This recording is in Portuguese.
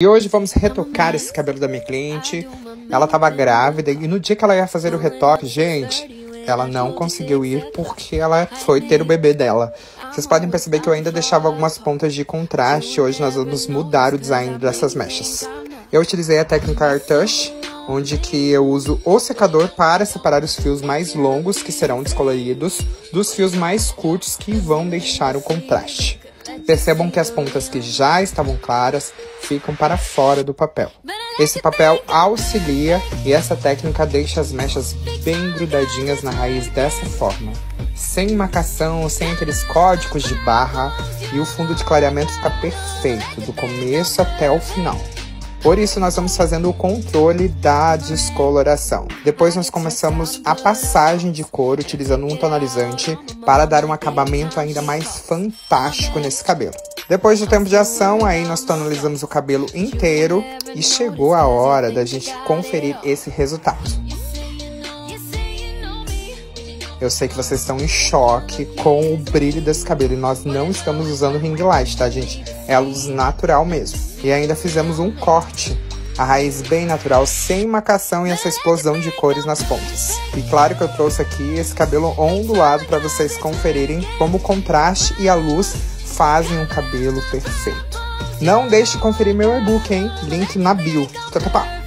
E hoje vamos retocar esse cabelo da minha cliente. Ela estava grávida e no dia que ela ia fazer o retoque, gente, ela não conseguiu ir porque ela foi ter o bebê dela. Vocês podem perceber que eu ainda deixava algumas pontas de contraste. Hoje nós vamos mudar o design dessas mechas. Eu utilizei a técnica Air Touch, onde que eu uso o secador para separar os fios mais longos, que serão descoloridos, dos fios mais curtos, que vão deixar o contraste. Percebam que as pontas que já estavam claras ficam para fora do papel. Esse papel auxilia e essa técnica deixa as mechas bem grudadinhas na raiz dessa forma. Sem marcação, sem aqueles códigos de barra e o fundo de clareamento fica perfeito, do começo até o final. Por isso, nós vamos fazendo o controle da descoloração. Depois, nós começamos a passagem de cor utilizando um tonalizante para dar um acabamento ainda mais fantástico nesse cabelo. Depois do tempo de ação, aí nós tonalizamos o cabelo inteiro e chegou a hora da gente conferir esse resultado. Eu sei que vocês estão em choque com o brilho desse cabelo e nós não estamos usando ring light, tá, gente? É a luz natural mesmo. E ainda fizemos um corte, a raiz bem natural, sem marcação e essa explosão de cores nas pontas. E claro que eu trouxe aqui esse cabelo ondulado para vocês conferirem como o contraste e a luz fazem um cabelo perfeito. Não deixe de conferir meu e-book, hein? Link na bio. Tchau, tchau.